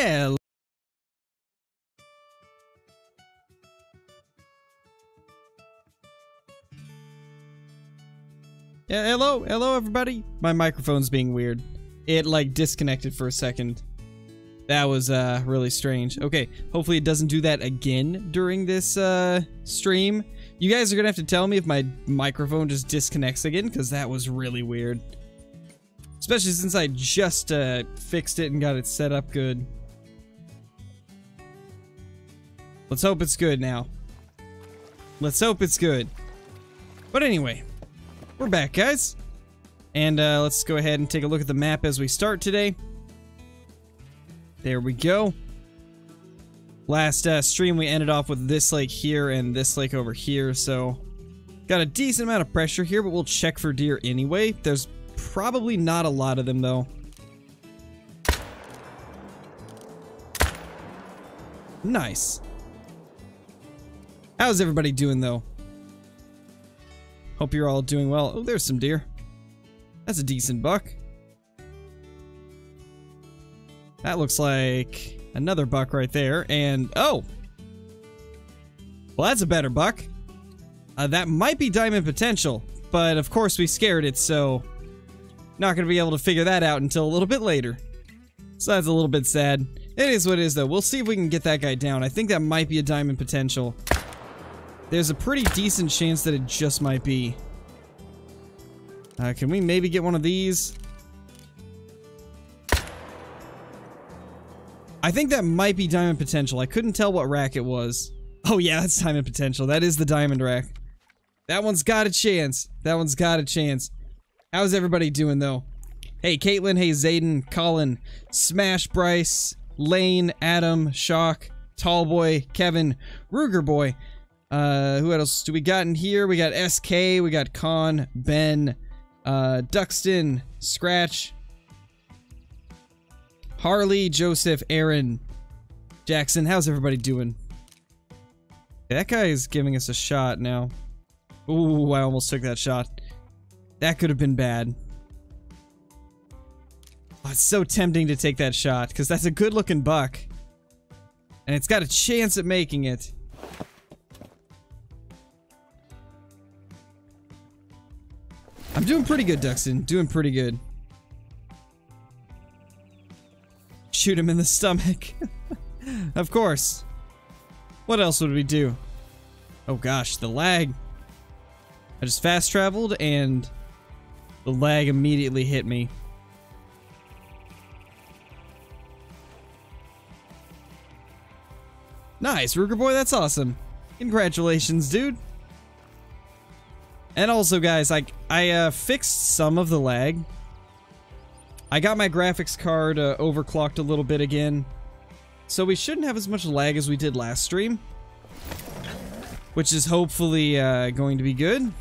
Hell. Yeah, hello, hello everybody. My microphone's being weird. It like disconnected for a second. That was uh really strange. Okay, hopefully it doesn't do that again during this uh stream. You guys are gonna have to tell me if my microphone just disconnects again, because that was really weird. Especially since I just uh, fixed it and got it set up good. Let's hope it's good now. Let's hope it's good. But anyway, we're back, guys. And uh, let's go ahead and take a look at the map as we start today. There we go. Last uh, stream we ended off with this lake here and this lake over here, so... Got a decent amount of pressure here, but we'll check for deer anyway. There's probably not a lot of them, though. Nice. How's everybody doing, though? Hope you're all doing well. Oh, there's some deer. That's a decent buck. That looks like another buck right there. And, oh! Well, that's a better buck. Uh, that might be diamond potential, but of course we scared it, so... Not gonna be able to figure that out until a little bit later. So that's a little bit sad. It is what it is, though. We'll see if we can get that guy down. I think that might be a diamond potential. There's a pretty decent chance that it just might be. Uh, can we maybe get one of these? I think that might be diamond potential. I couldn't tell what rack it was. Oh yeah, that's diamond potential. That is the diamond rack. That one's got a chance. That one's got a chance. How's everybody doing though? Hey, Caitlin, hey, Zayden, Colin, Smash Bryce, Lane, Adam, Shock, Tallboy, Kevin, Ruger Boy. Uh, who else do we got in here? We got SK, we got Con, Ben, uh, Duxton, Scratch, Harley, Joseph, Aaron, Jackson. How's everybody doing? That guy is giving us a shot now. Ooh, I almost took that shot. That could have been bad. Oh, it's so tempting to take that shot, because that's a good-looking buck. And it's got a chance at making it. I'm doing pretty good, Duxton. Doing pretty good. Shoot him in the stomach. of course. What else would we do? Oh gosh, the lag. I just fast traveled and the lag immediately hit me. Nice, Ruger boy, that's awesome. Congratulations, dude. And also, guys, I, I uh, fixed some of the lag. I got my graphics card uh, overclocked a little bit again. So we shouldn't have as much lag as we did last stream. Which is hopefully uh, going to be good.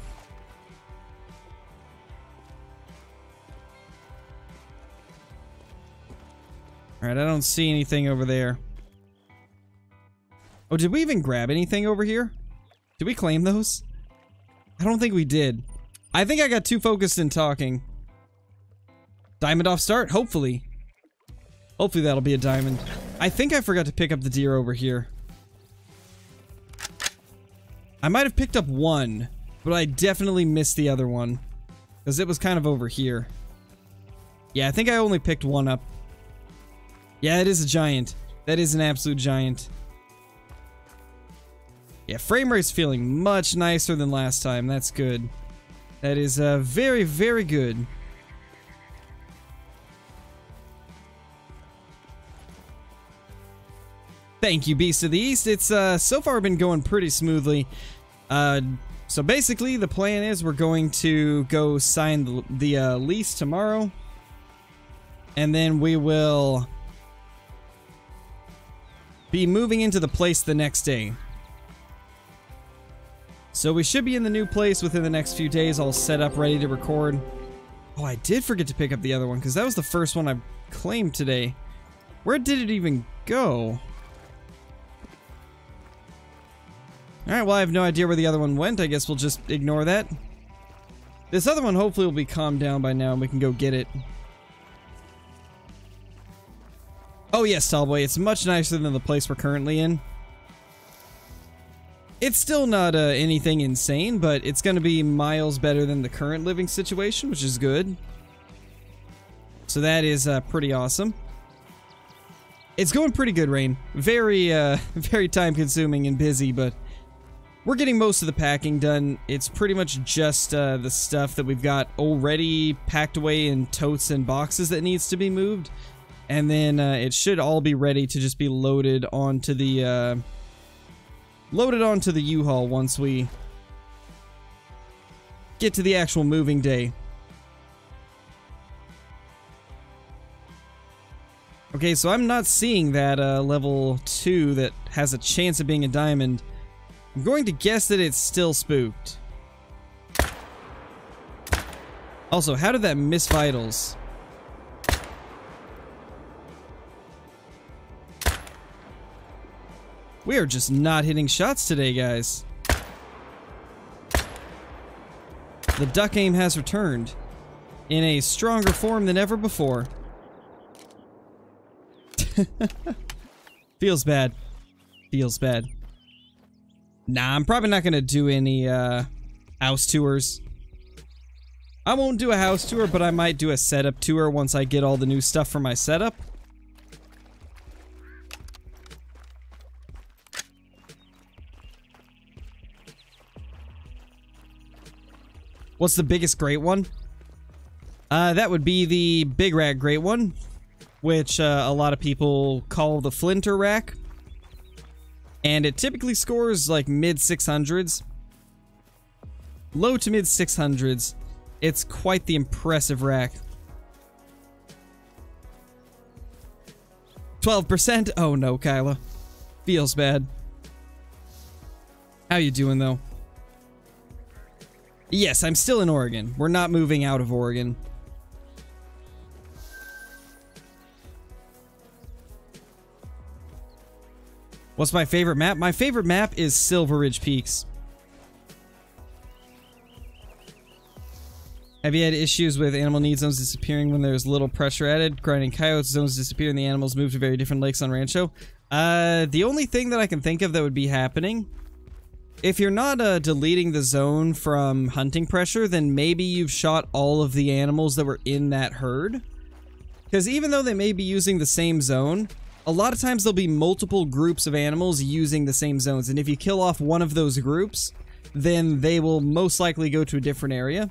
Alright, I don't see anything over there. Oh, did we even grab anything over here? Did we claim those? I don't think we did. I think I got too focused in talking. Diamond off start, hopefully. Hopefully that'll be a diamond. I think I forgot to pick up the deer over here. I might have picked up one, but I definitely missed the other one. Because it was kind of over here. Yeah, I think I only picked one up. Yeah, it is a giant. That is an absolute giant. Yeah, frame rate's feeling much nicer than last time. That's good. That is uh, very, very good. Thank you, Beast of the East. It's uh, so far been going pretty smoothly. Uh, so basically, the plan is we're going to go sign the, the uh, lease tomorrow. And then we will be moving into the place the next day. So we should be in the new place within the next few days, all set up, ready to record. Oh, I did forget to pick up the other one, because that was the first one I claimed today. Where did it even go? Alright, well I have no idea where the other one went. I guess we'll just ignore that. This other one hopefully will be calmed down by now and we can go get it. Oh yes, Tallboy, it's much nicer than the place we're currently in. It's still not uh, anything insane, but it's going to be miles better than the current living situation, which is good. So that is uh, pretty awesome. It's going pretty good, Rain. Very, uh, very time consuming and busy, but we're getting most of the packing done. It's pretty much just uh, the stuff that we've got already packed away in totes and boxes that needs to be moved. And then uh, it should all be ready to just be loaded onto the uh, loaded onto the U-Haul once we get to the actual moving day. Okay, so I'm not seeing that uh, level 2 that has a chance of being a diamond. I'm going to guess that it's still spooked. Also, how did that miss vitals? We are just not hitting shots today, guys. The duck aim has returned in a stronger form than ever before. Feels bad. Feels bad. Nah, I'm probably not gonna do any uh, house tours. I won't do a house tour, but I might do a setup tour once I get all the new stuff for my setup. What's the biggest great one? Uh, that would be the Big Rack Great One, which uh, a lot of people call the Flinter Rack. And it typically scores like mid 600s. Low to mid 600s. It's quite the impressive rack. 12%? Oh no, Kyla. Feels bad. How you doing though? Yes, I'm still in Oregon. We're not moving out of Oregon. What's my favorite map? My favorite map is Silver Ridge Peaks. Have you had issues with animal need zones disappearing when there's little pressure added? Grinding coyotes zones disappear and the animals move to very different lakes on Rancho? Uh, the only thing that I can think of that would be happening if you're not uh, deleting the zone from hunting pressure, then maybe you've shot all of the animals that were in that herd. Because even though they may be using the same zone, a lot of times there'll be multiple groups of animals using the same zones. And if you kill off one of those groups, then they will most likely go to a different area.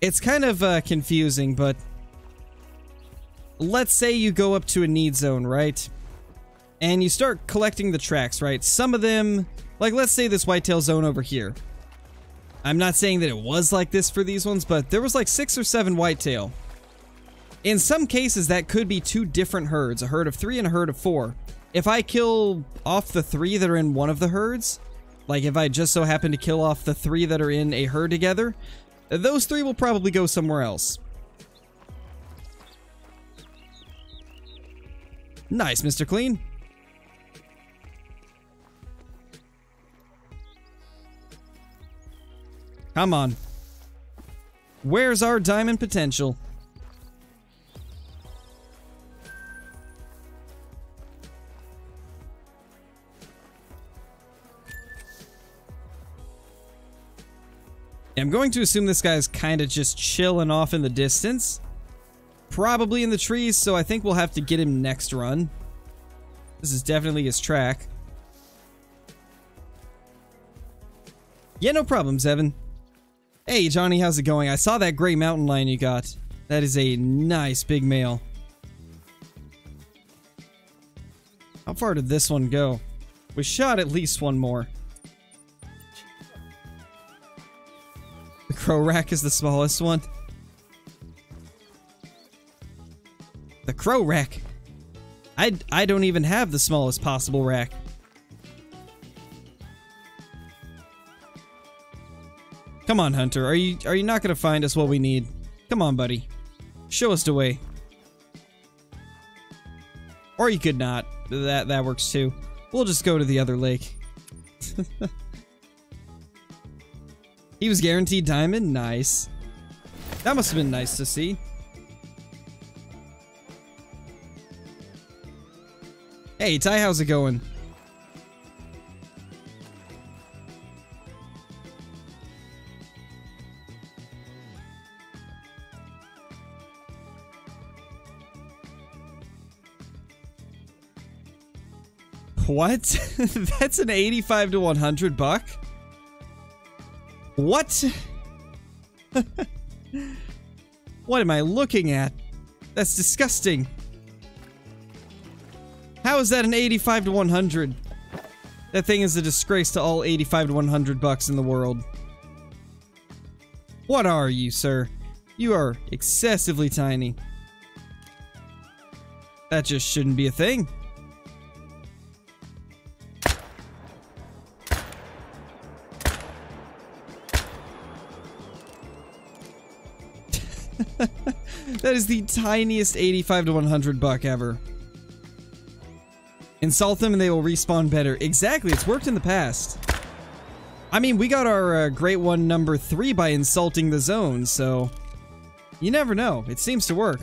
It's kind of uh, confusing, but let's say you go up to a need zone, right? And you start collecting the tracks, right? Some of them like, let's say this whitetail zone over here. I'm not saying that it was like this for these ones, but there was like six or seven whitetail. In some cases, that could be two different herds, a herd of three and a herd of four. If I kill off the three that are in one of the herds, like if I just so happen to kill off the three that are in a herd together, those three will probably go somewhere else. Nice, Mr. Clean. Come on. Where's our diamond potential? I'm going to assume this guy's kind of just chilling off in the distance. Probably in the trees, so I think we'll have to get him next run. This is definitely his track. Yeah, no problems, Evan. Hey, Johnny, how's it going? I saw that gray mountain lion you got. That is a nice big male. How far did this one go? We shot at least one more. The crow rack is the smallest one. The crow rack. I, I don't even have the smallest possible rack. Come on, Hunter. Are you are you not gonna find us what we need? Come on, buddy. Show us the way. Or you could not. That that works too. We'll just go to the other lake. he was guaranteed diamond? Nice. That must have been nice to see. Hey, Ty, how's it going? What? That's an 85 to 100 buck? What? what am I looking at? That's disgusting. How is that an 85 to 100? That thing is a disgrace to all 85 to 100 bucks in the world. What are you, sir? You are excessively tiny. That just shouldn't be a thing. That is the tiniest 85 to 100 buck ever. Insult them and they will respawn better. Exactly, it's worked in the past. I mean, we got our uh, great one number three by insulting the zone, so you never know. It seems to work.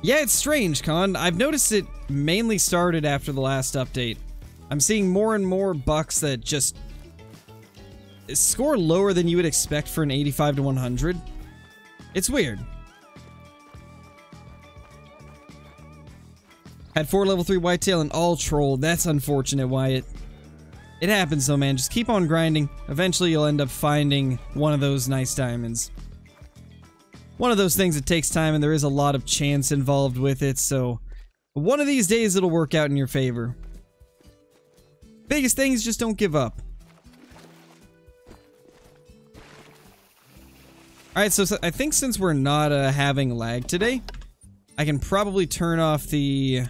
Yeah, it's strange, Con. I've noticed it mainly started after the last update. I'm seeing more and more bucks that just score lower than you would expect for an 85 to 100. It's weird. Had four level 3 whitetail and all troll. That's unfortunate, Wyatt. It happens though, man. Just keep on grinding. Eventually you'll end up finding one of those nice diamonds. One of those things that takes time and there is a lot of chance involved with it, so one of these days it'll work out in your favor. Biggest thing is just don't give up. Alright, so, so, I think since we're not uh, having lag today, I can probably turn off the...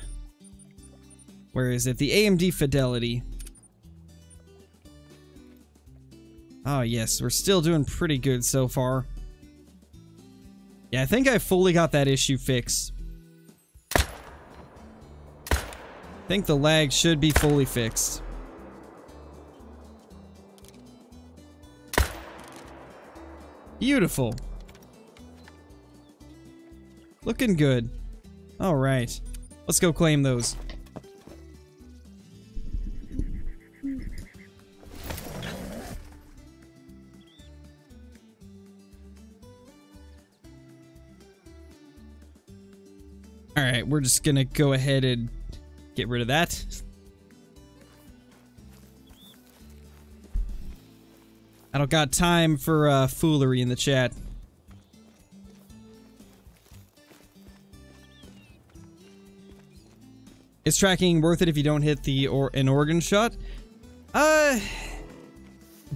Where is it? The AMD fidelity. Oh yes, we're still doing pretty good so far. Yeah, I think I fully got that issue fixed. I think the lag should be fully fixed. Beautiful. Looking good. Alright. Let's go claim those. Alright, we're just gonna go ahead and get rid of that. I don't got time for uh, foolery in the chat. Is tracking worth it if you don't hit the or an organ shot? Uh,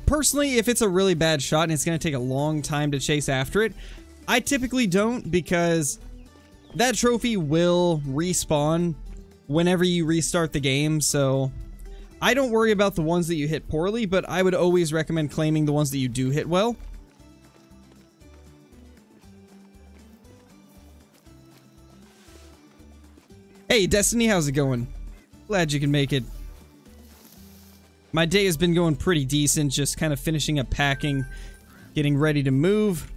personally, if it's a really bad shot and it's going to take a long time to chase after it, I typically don't because that trophy will respawn whenever you restart the game, so I don't worry about the ones that you hit poorly, but I would always recommend claiming the ones that you do hit well. Hey, Destiny, how's it going? Glad you can make it. My day has been going pretty decent, just kind of finishing up packing, getting ready to move.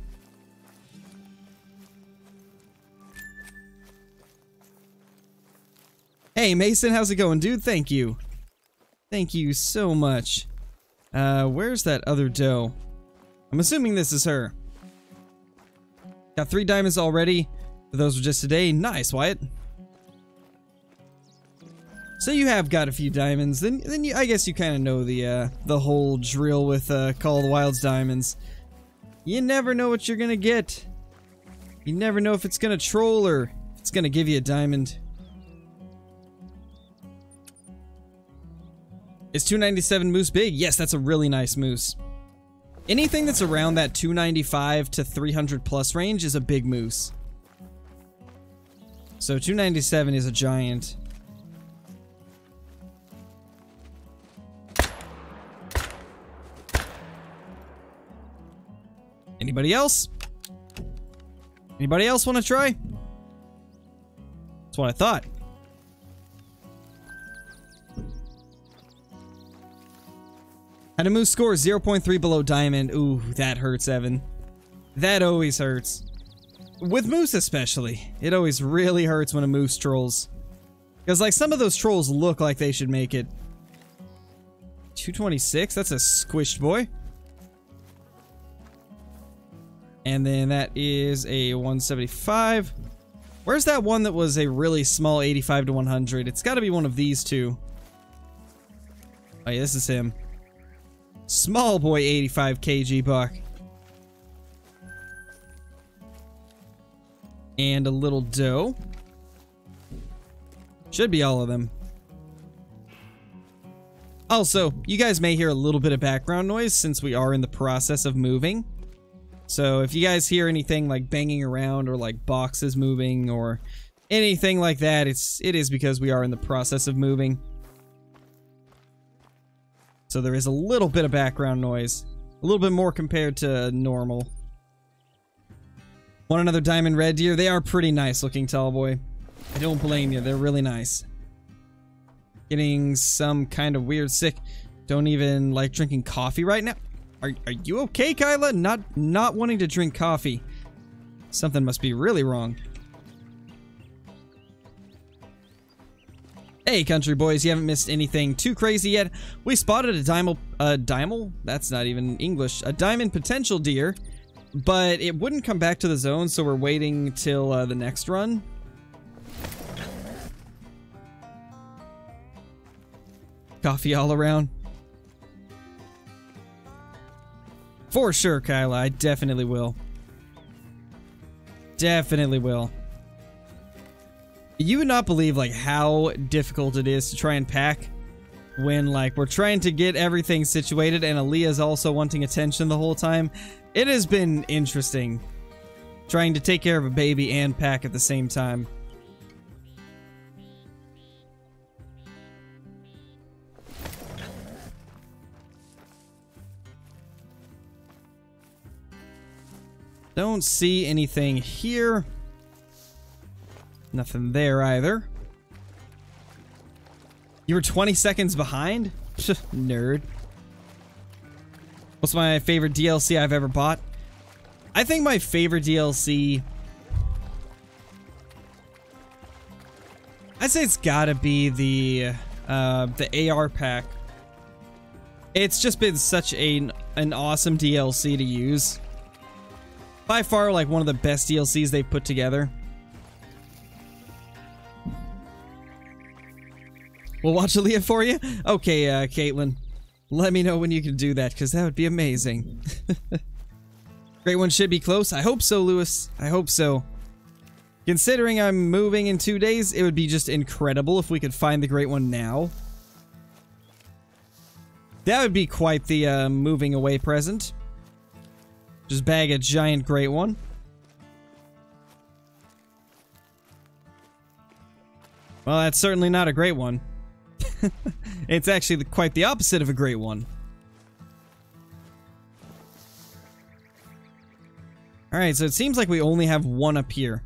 Hey, Mason, how's it going, dude? Thank you. Thank you so much. Uh, where's that other doe? I'm assuming this is her. Got three diamonds already. Those were just today. Nice, Wyatt. So you have got a few diamonds. Then, then you, I guess you kind of know the uh, the whole drill with uh, Call of the Wild's diamonds. You never know what you're gonna get. You never know if it's gonna troll or if it's gonna give you a diamond. Is 297 moose big? Yes, that's a really nice moose. Anything that's around that 295 to 300 plus range is a big moose. So 297 is a giant. Anybody else? Anybody else want to try? That's what I thought. Moose score 0.3 below diamond. Ooh, that hurts, Evan. That always hurts. With moose especially. It always really hurts when a moose trolls. Because like some of those trolls look like they should make it. 226? That's a squished boy. And then that is a 175. Where's that one that was a really small 85 to 100? It's got to be one of these two. Oh yeah, this is him. Small boy 85 kg buck. And a little doe. Should be all of them. Also, you guys may hear a little bit of background noise since we are in the process of moving. So if you guys hear anything like banging around or like boxes moving or anything like that, it's it is because we are in the process of moving. So there is a little bit of background noise. A little bit more compared to normal. Want another diamond red deer? They are pretty nice looking, tall boy. I don't blame you. They're really nice. Getting some kind of weird sick. Don't even like drinking coffee right now. Are, are you okay, Kyla? Not, not wanting to drink coffee. Something must be really wrong. Hey, country boys, you haven't missed anything too crazy yet. We spotted a diamond, a diamond? That's not even English. A diamond potential deer, but it wouldn't come back to the zone, so we're waiting till uh, the next run. Coffee all around. For sure, Kyla. I definitely will. Definitely will. You would not believe like how difficult it is to try and pack when like we're trying to get everything situated and Aaliyah's also wanting attention the whole time. It has been interesting trying to take care of a baby and pack at the same time. Don't see anything here. Nothing there either. You were 20 seconds behind? Nerd. What's my favorite DLC I've ever bought? I think my favorite DLC... I'd say it's gotta be the, uh, the AR pack. It's just been such a, an awesome DLC to use. By far, like, one of the best DLCs they've put together. We'll watch Aaliyah for you? Okay, uh, Caitlin. Let me know when you can do that, because that would be amazing. Great one should be close. I hope so, Lewis. I hope so. Considering I'm moving in two days, it would be just incredible if we could find the Great One now. That would be quite the uh, moving away present. Just bag a giant great one. Well, that's certainly not a great one. it's actually quite the opposite of a great one. Alright, so it seems like we only have one up here.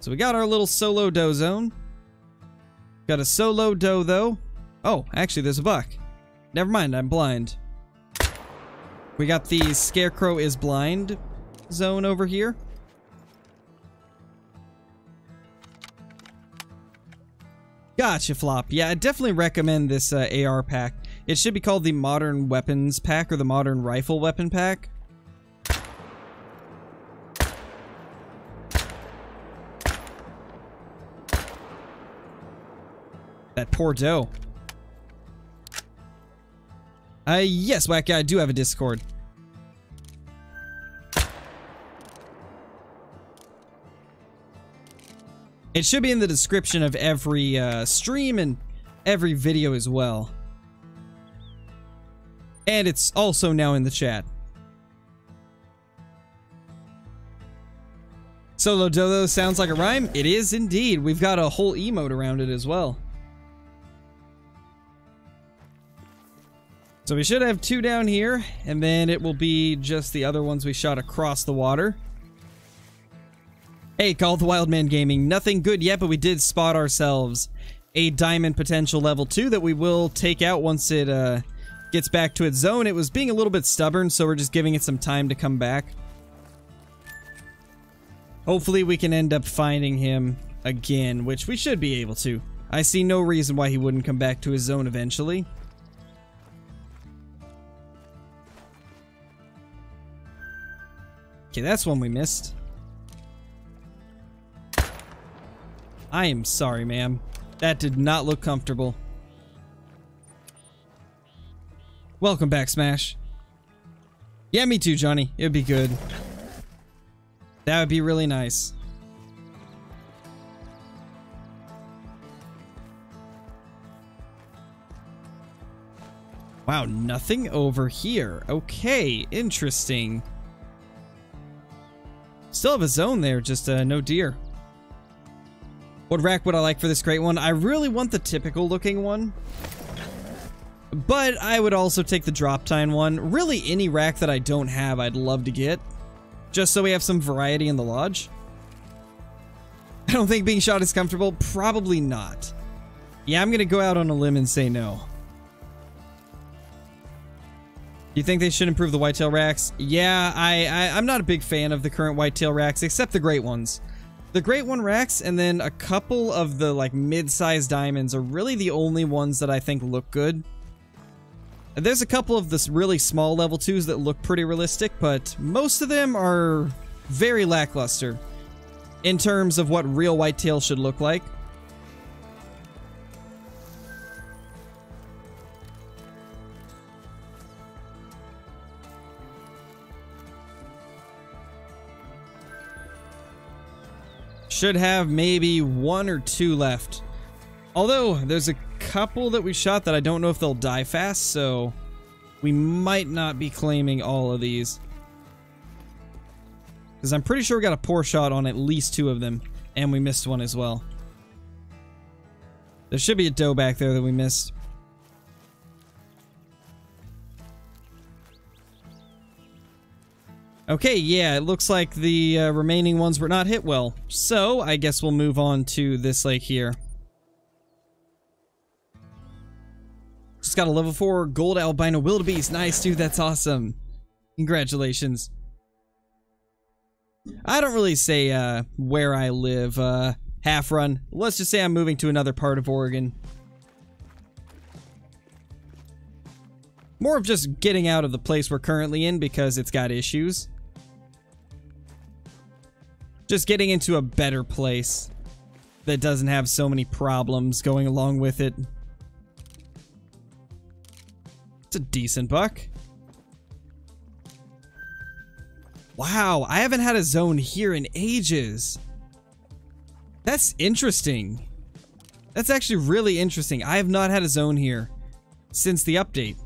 So we got our little solo doe zone. Got a solo doe, though. Oh, actually, there's a buck. Never mind, I'm blind. We got the Scarecrow is blind zone over here. Gotcha, Flop. Yeah, I definitely recommend this uh, AR pack. It should be called the Modern Weapons Pack or the Modern Rifle Weapon Pack. That poor doe. Uh, yes, Wacky, I do have a Discord. It should be in the description of every uh, stream and every video as well. And it's also now in the chat. Solo Dodo sounds like a rhyme? It is indeed. We've got a whole emote around it as well. So we should have two down here, and then it will be just the other ones we shot across the water. Hey, Call the Wildman Gaming. Nothing good yet, but we did spot ourselves a diamond potential level 2 that we will take out once it uh, gets back to its zone. It was being a little bit stubborn, so we're just giving it some time to come back. Hopefully we can end up finding him again, which we should be able to. I see no reason why he wouldn't come back to his zone eventually. Okay, that's one we missed. I am sorry, ma'am. That did not look comfortable. Welcome back, Smash. Yeah, me too, Johnny. It'd be good. That would be really nice. Wow, nothing over here. Okay, interesting. Still have a zone there, just uh, no deer. What rack would I like for this great one? I really want the typical looking one. But I would also take the drop tine one. Really, any rack that I don't have, I'd love to get. Just so we have some variety in the lodge. I don't think being shot is comfortable. Probably not. Yeah, I'm going to go out on a limb and say no. You think they should improve the whitetail racks? Yeah, I, I I'm not a big fan of the current whitetail racks, except the great ones. The great one Rex and then a couple of the like mid-sized diamonds are really the only ones that I think look good. There's a couple of this really small level 2s that look pretty realistic, but most of them are very lackluster in terms of what real whitetail should look like. Should have maybe one or two left. Although, there's a couple that we shot that I don't know if they'll die fast, so we might not be claiming all of these. Because I'm pretty sure we got a poor shot on at least two of them, and we missed one as well. There should be a doe back there that we missed. Okay, yeah, it looks like the uh, remaining ones were not hit well. So, I guess we'll move on to this lake here. Just got a level 4 gold albino wildebeest. Nice, dude, that's awesome. Congratulations. I don't really say uh, where I live, uh, half run. Let's just say I'm moving to another part of Oregon. More of just getting out of the place we're currently in because it's got issues. Just getting into a better place that doesn't have so many problems going along with it. It's a decent buck. Wow, I haven't had a zone here in ages. That's interesting. That's actually really interesting. I have not had a zone here since the update.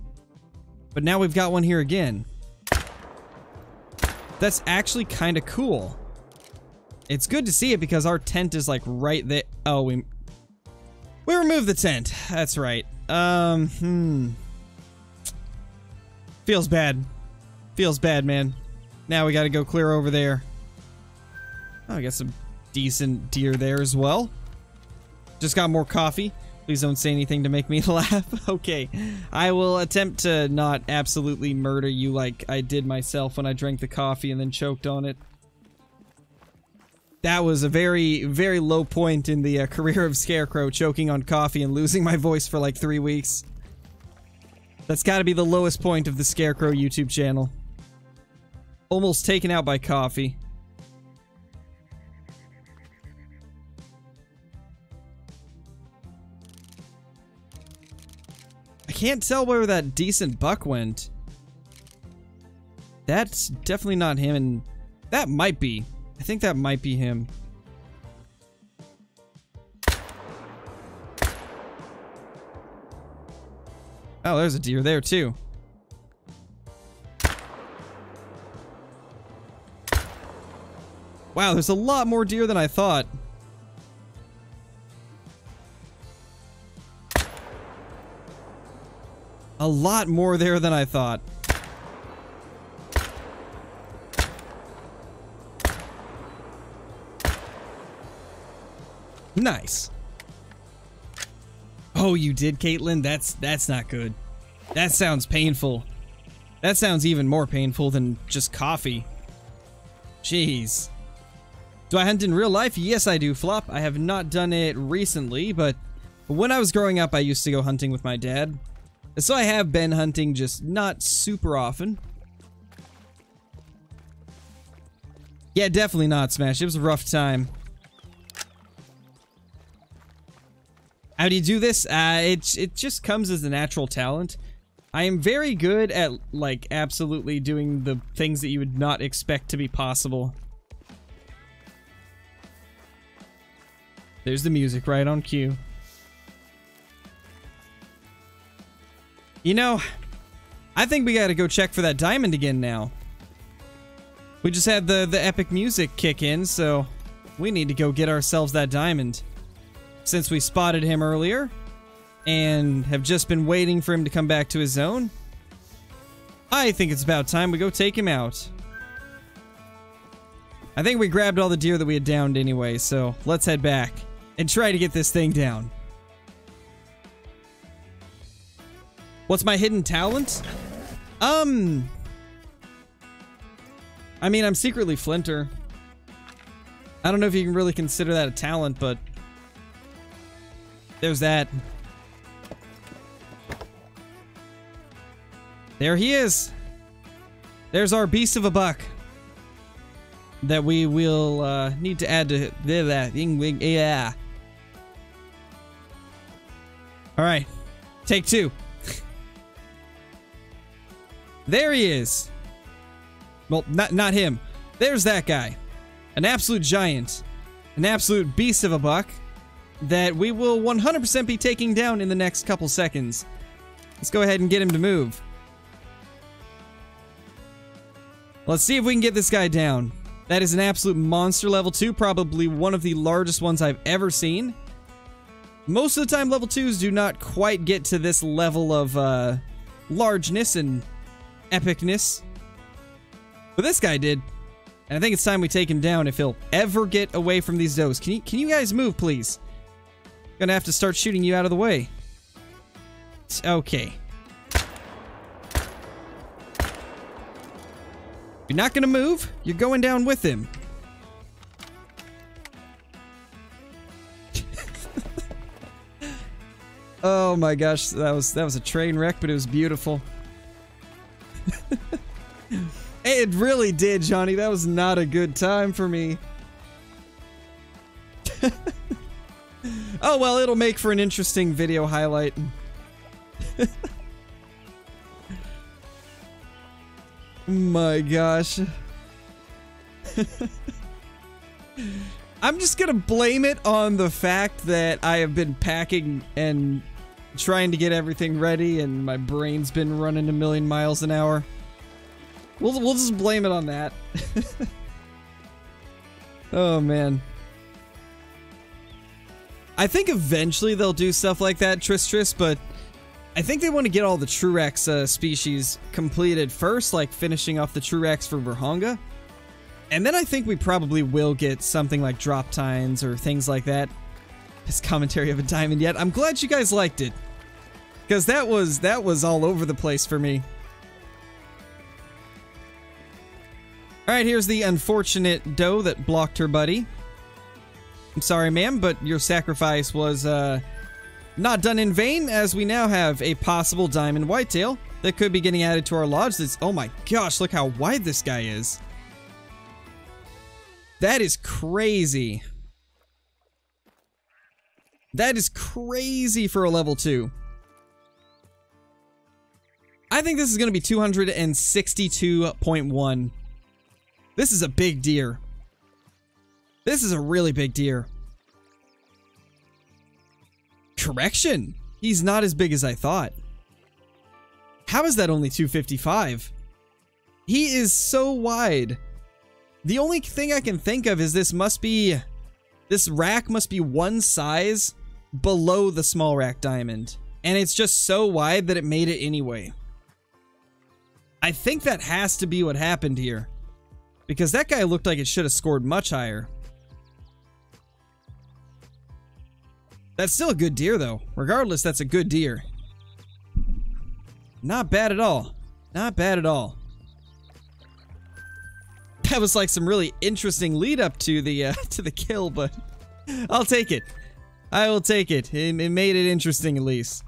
But now we've got one here again. That's actually kind of cool. It's good to see it because our tent is like right there. Oh, we... We removed the tent. That's right. Um, hmm. Feels bad. Feels bad, man. Now we gotta go clear over there. Oh, I got some decent deer there as well. Just got more coffee. Please don't say anything to make me laugh. okay. I will attempt to not absolutely murder you like I did myself when I drank the coffee and then choked on it. That was a very, very low point in the uh, career of Scarecrow, choking on coffee and losing my voice for like three weeks. That's gotta be the lowest point of the Scarecrow YouTube channel. Almost taken out by coffee. I can't tell where that decent buck went. That's definitely not him, and that might be. I think that might be him. Oh, there's a deer there too. Wow, there's a lot more deer than I thought. A lot more there than I thought. Nice. Oh, you did, Caitlin? That's that's not good. That sounds painful. That sounds even more painful than just coffee. Jeez. Do I hunt in real life? Yes, I do, Flop. I have not done it recently, but when I was growing up, I used to go hunting with my dad. So I have been hunting, just not super often. Yeah, definitely not Smash. It was a rough time. How do you do this? Uh, it, it just comes as a natural talent. I am very good at, like, absolutely doing the things that you would not expect to be possible. There's the music right on cue. You know, I think we gotta go check for that diamond again now. We just had the, the epic music kick in, so we need to go get ourselves that diamond. Since we spotted him earlier, and have just been waiting for him to come back to his zone, I think it's about time we go take him out. I think we grabbed all the deer that we had downed anyway, so let's head back and try to get this thing down. What's my hidden talent? Um... I mean, I'm secretly Flinter. I don't know if you can really consider that a talent, but... There's that. There he is! There's our beast of a buck. That we will uh, need to add to that. Yeah. Alright. Take two. There he is. Well, not, not him. There's that guy. An absolute giant. An absolute beast of a buck that we will 100% be taking down in the next couple seconds. Let's go ahead and get him to move. Let's see if we can get this guy down. That is an absolute monster level 2, probably one of the largest ones I've ever seen. Most of the time, level 2s do not quite get to this level of uh, largeness and epicness. But this guy did. And I think it's time we take him down if he'll ever get away from these does. Can you, can you guys move, please? Gonna have to start shooting you out of the way. Okay. You're not gonna move. You're going down with him. oh my gosh, that was that was a train wreck, but it was beautiful. it really did, Johnny. That was not a good time for me. oh well, it'll make for an interesting video highlight. My gosh. I'm just gonna blame it on the fact that I have been packing and trying to get everything ready and my brain's been running a million miles an hour. We'll, we'll just blame it on that. oh, man. I think eventually they'll do stuff like that, Tristris, but I think they want to get all the TruRACS uh, species completed first, like finishing off the TruRACS for Vurhonga. And then I think we probably will get something like drop tines or things like that. This commentary of a diamond yet. I'm glad you guys liked it. Because that was that was all over the place for me. Alright, here's the unfortunate doe that blocked her buddy. I'm sorry, ma'am, but your sacrifice was, uh, not done in vain, as we now have a possible diamond whitetail that could be getting added to our lodge. That's, oh my gosh, look how wide this guy is. That is crazy. That is crazy for a level 2. I think this is going to be 262.1. This is a big deer. This is a really big deer. Correction. He's not as big as I thought. How is that only 255? He is so wide. The only thing I can think of is this must be... This rack must be one size below the small rack diamond. And it's just so wide that it made it anyway. I think that has to be what happened here. Because that guy looked like it should have scored much higher. That's still a good deer, though. Regardless, that's a good deer. Not bad at all. Not bad at all. That was like some really interesting lead up to the uh, to the kill, but I'll take it. I will take it. it. It made it interesting at least.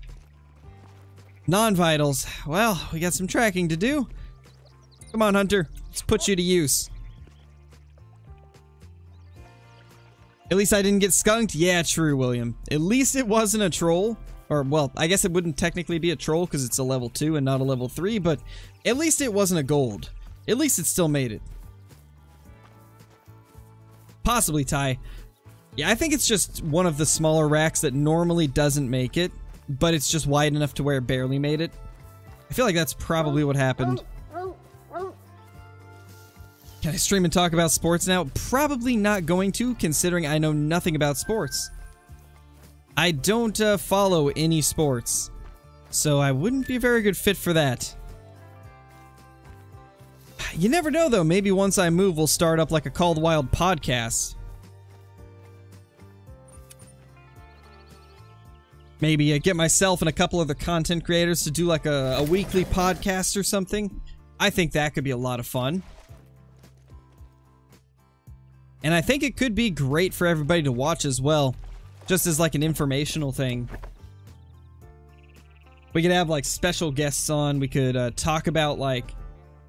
Non-vitals. Well, we got some tracking to do. Come on, Hunter. Let's put you to use. At least I didn't get skunked? Yeah, true, William. At least it wasn't a troll. Or, well, I guess it wouldn't technically be a troll because it's a level 2 and not a level 3, but at least it wasn't a gold. At least it still made it. Possibly Ty. Yeah, I think it's just one of the smaller racks that normally doesn't make it, but it's just wide enough to where it barely made it. I feel like that's probably what happened. Can I stream and talk about sports now? Probably not going to, considering I know nothing about sports. I don't uh, follow any sports, so I wouldn't be a very good fit for that. You never know, though. Maybe once I move, we'll start up like a Call the Wild podcast. Maybe uh, get myself and a couple other content creators to do like a, a weekly podcast or something. I think that could be a lot of fun. And I think it could be great for everybody to watch as well. Just as like an informational thing. We could have like special guests on. We could uh, talk about like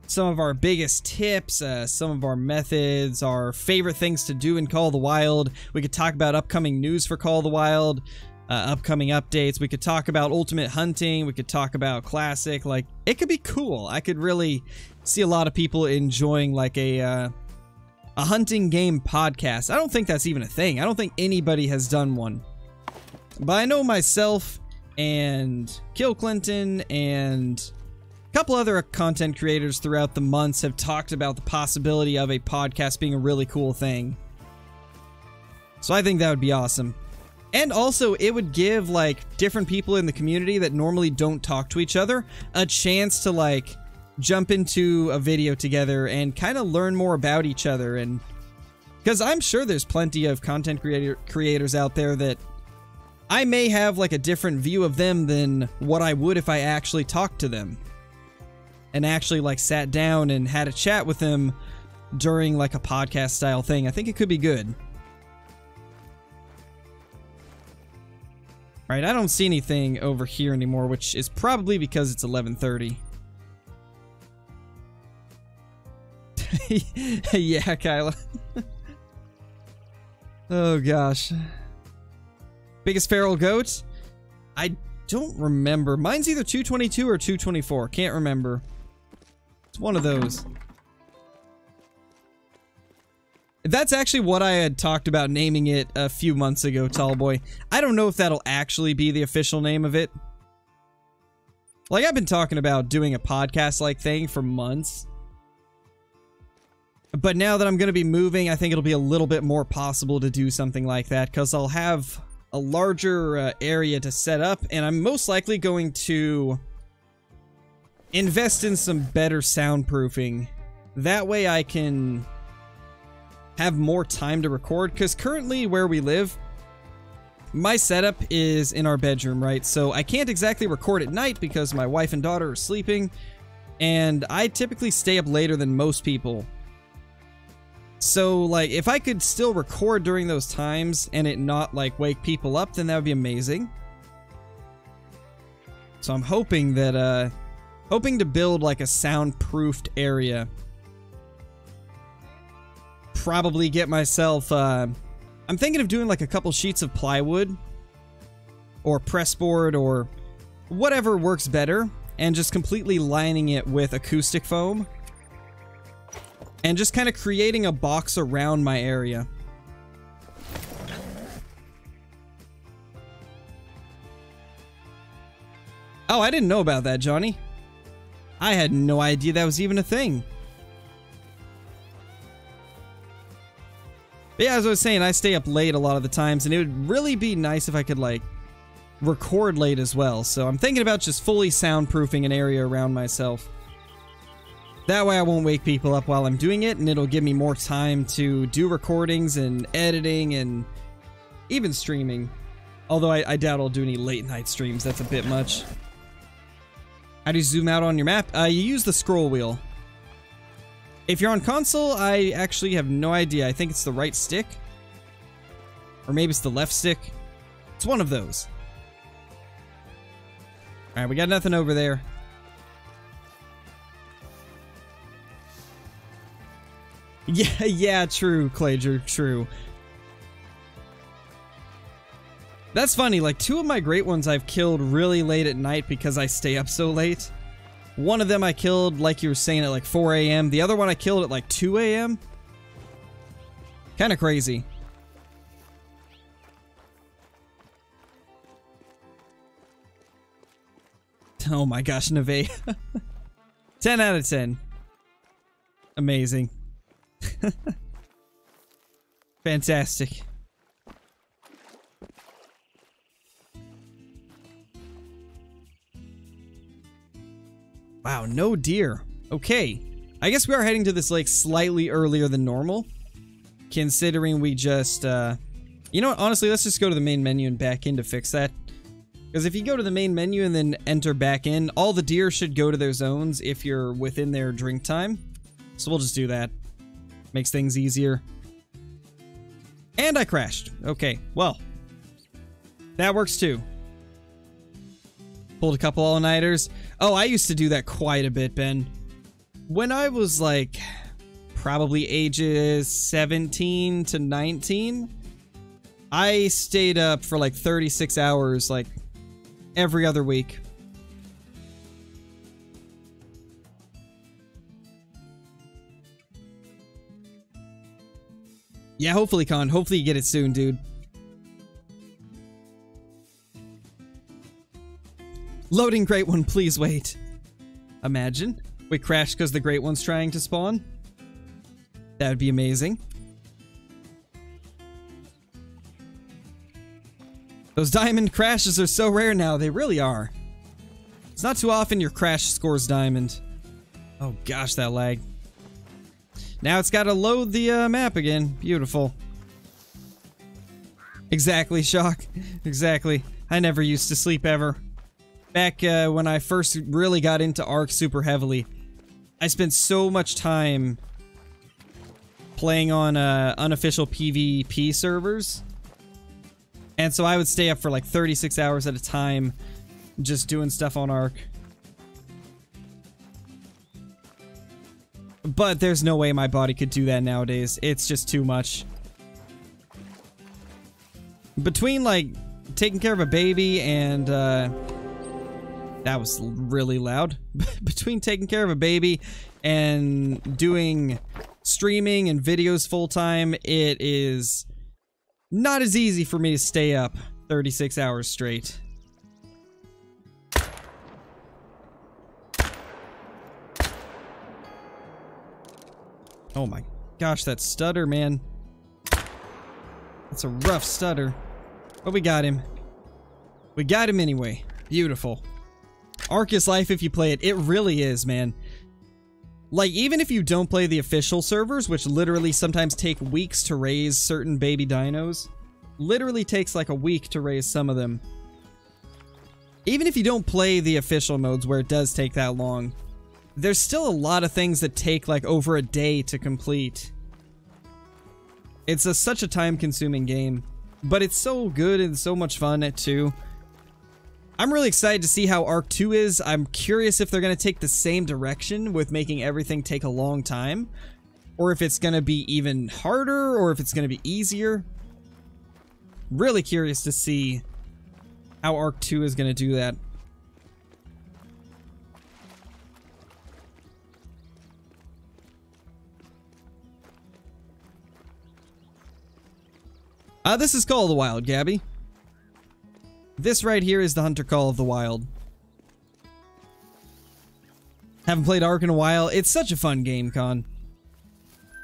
some of our biggest tips, uh, some of our methods, our favorite things to do in Call the Wild. We could talk about upcoming news for Call the Wild, uh, upcoming updates. We could talk about Ultimate Hunting. We could talk about Classic. Like, it could be cool. I could really see a lot of people enjoying like a uh, a hunting game podcast. I don't think that's even a thing. I don't think anybody has done one. But I know myself and Kill Clinton and a couple other content creators throughout the months have talked about the possibility of a podcast being a really cool thing. So I think that would be awesome. And also, it would give, like, different people in the community that normally don't talk to each other a chance to, like, jump into a video together and kind of learn more about each other and because I'm sure there's plenty of content creator creators out there that I may have like a different view of them than what I would if I actually talked to them and actually like sat down and had a chat with them during like a podcast style thing. I think it could be good. Right, I don't see anything over here anymore, which is probably because it's 1130. yeah, Kyla. oh gosh. Biggest feral goat? I don't remember. Mine's either 222 or 224. Can't remember. It's one of those. That's actually what I had talked about naming it a few months ago, Tallboy. I don't know if that'll actually be the official name of it. Like, I've been talking about doing a podcast-like thing for months. But now that I'm going to be moving, I think it'll be a little bit more possible to do something like that because I'll have a larger uh, area to set up and I'm most likely going to invest in some better soundproofing. That way I can have more time to record because currently where we live, my setup is in our bedroom, right? So I can't exactly record at night because my wife and daughter are sleeping and I typically stay up later than most people so, like, if I could still record during those times and it not, like, wake people up, then that would be amazing. So I'm hoping that, uh, hoping to build, like, a soundproofed area. Probably get myself, uh, I'm thinking of doing, like, a couple sheets of plywood or pressboard or whatever works better and just completely lining it with acoustic foam and just kind of creating a box around my area. Oh, I didn't know about that, Johnny. I had no idea that was even a thing. But yeah, as I was saying, I stay up late a lot of the times, and it would really be nice if I could, like, record late as well. So I'm thinking about just fully soundproofing an area around myself. That way I won't wake people up while I'm doing it, and it'll give me more time to do recordings and editing and even streaming. Although I, I doubt I'll do any late night streams, that's a bit much. How do you zoom out on your map? Uh, you use the scroll wheel. If you're on console, I actually have no idea. I think it's the right stick. Or maybe it's the left stick. It's one of those. Alright, we got nothing over there. Yeah, yeah, true, Clager, true. That's funny, like two of my great ones I've killed really late at night because I stay up so late. One of them I killed, like you were saying, at like 4 a.m. The other one I killed at like 2 a.m. Kind of crazy. Oh my gosh, Neve. 10 out of 10. Amazing. Fantastic. Wow, no deer. Okay. I guess we are heading to this lake slightly earlier than normal. Considering we just, uh... You know what, honestly, let's just go to the main menu and back in to fix that. Because if you go to the main menu and then enter back in, all the deer should go to their zones if you're within their drink time. So we'll just do that. Makes things easier. And I crashed. Okay, well. That works too. Pulled a couple all-nighters. Oh, I used to do that quite a bit, Ben. When I was like probably ages 17 to 19, I stayed up for like 36 hours like every other week. Yeah, hopefully, Con. Hopefully you get it soon, dude. Loading Great One, please wait. Imagine. We crash because the Great One's trying to spawn. That would be amazing. Those diamond crashes are so rare now, they really are. It's not too often your crash scores diamond. Oh gosh, that lag. Now it's got to load the uh, map again. Beautiful. Exactly, Shock. exactly. I never used to sleep ever. Back uh, when I first really got into Ark super heavily, I spent so much time playing on uh, unofficial PvP servers. And so I would stay up for like 36 hours at a time just doing stuff on Ark. But there's no way my body could do that nowadays. It's just too much. Between, like, taking care of a baby and, uh... That was really loud. Between taking care of a baby and doing streaming and videos full-time, it is not as easy for me to stay up 36 hours straight. Oh my gosh, that stutter, man. That's a rough stutter. But we got him. We got him anyway. Beautiful. Arcus life if you play it. It really is, man. Like, even if you don't play the official servers, which literally sometimes take weeks to raise certain baby dinos, literally takes like a week to raise some of them. Even if you don't play the official modes where it does take that long, there's still a lot of things that take like over a day to complete. It's a, such a time-consuming game, but it's so good and so much fun too. I'm really excited to see how Ark 2 is. I'm curious if they're going to take the same direction with making everything take a long time, or if it's going to be even harder, or if it's going to be easier. Really curious to see how Ark 2 is going to do that. Uh, this is Call of the Wild, Gabby. This right here is the Hunter Call of the Wild. Haven't played Ark in a while. It's such a fun game, Con.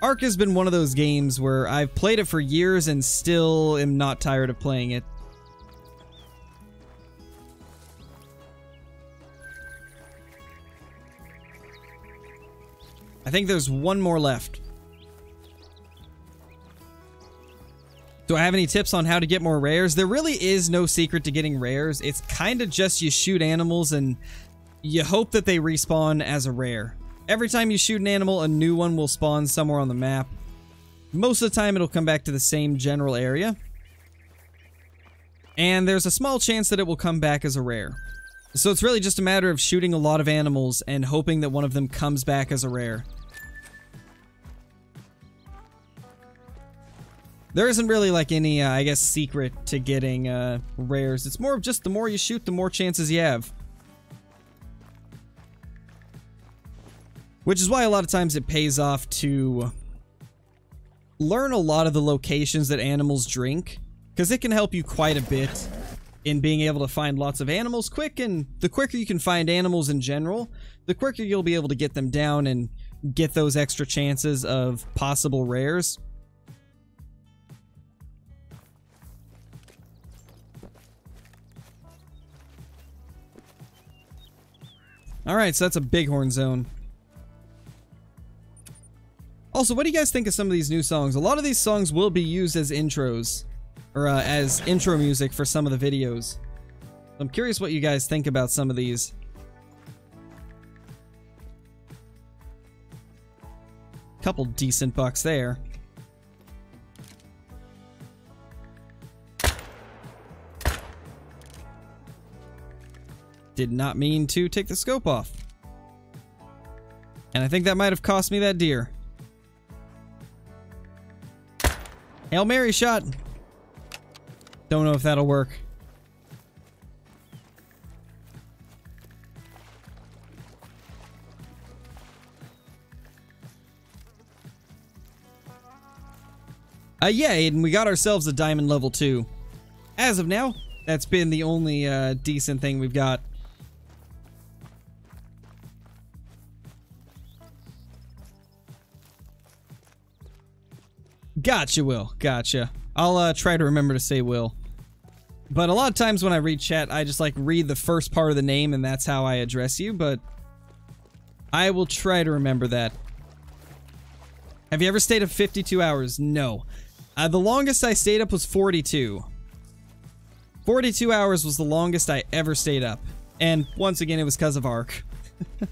Ark has been one of those games where I've played it for years and still am not tired of playing it. I think there's one more left. Do I have any tips on how to get more rares? There really is no secret to getting rares. It's kind of just you shoot animals and you hope that they respawn as a rare. Every time you shoot an animal, a new one will spawn somewhere on the map. Most of the time, it'll come back to the same general area. And there's a small chance that it will come back as a rare. So it's really just a matter of shooting a lot of animals and hoping that one of them comes back as a rare. There isn't really like any, uh, I guess, secret to getting uh, rares. It's more of just the more you shoot, the more chances you have. Which is why a lot of times it pays off to learn a lot of the locations that animals drink. Because it can help you quite a bit in being able to find lots of animals quick. And the quicker you can find animals in general, the quicker you'll be able to get them down and get those extra chances of possible rares. Alright, so that's a bighorn zone. Also, what do you guys think of some of these new songs? A lot of these songs will be used as intros. Or uh, as intro music for some of the videos. I'm curious what you guys think about some of these. Couple decent bucks there. Did not mean to take the scope off. And I think that might have cost me that deer. Hail Mary shot. Don't know if that'll work. Uh, yeah, and we got ourselves a diamond level 2. As of now, that's been the only uh, decent thing we've got. Gotcha, Will. Gotcha. I'll uh, try to remember to say Will. But a lot of times when I read chat, I just like read the first part of the name and that's how I address you, but I will try to remember that. Have you ever stayed up 52 hours? No. Uh, the longest I stayed up was 42. 42 hours was the longest I ever stayed up. And once again, it was because of Ark.